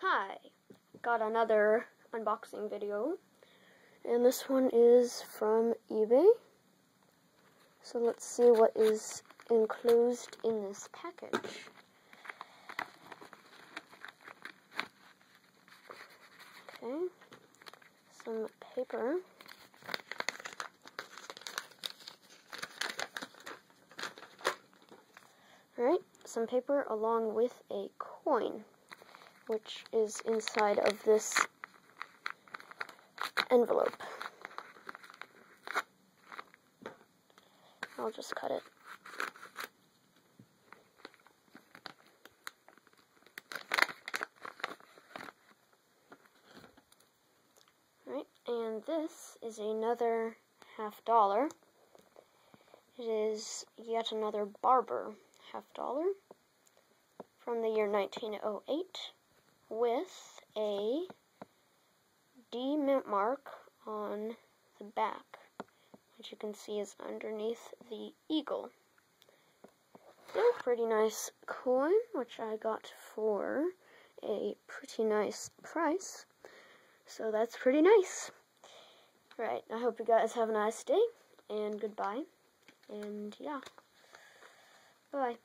Hi, got another unboxing video, and this one is from eBay. So let's see what is enclosed in this package. Okay, some paper. Alright, some paper along with a coin which is inside of this envelope. I'll just cut it. And this is another half dollar. It is yet another Barber half dollar from the year 1908 with a D mint mark on the back, which you can see is underneath the eagle. Still pretty nice coin, which I got for a pretty nice price. So that's pretty nice. Right, I hope you guys have a nice day, and goodbye. And yeah, bye.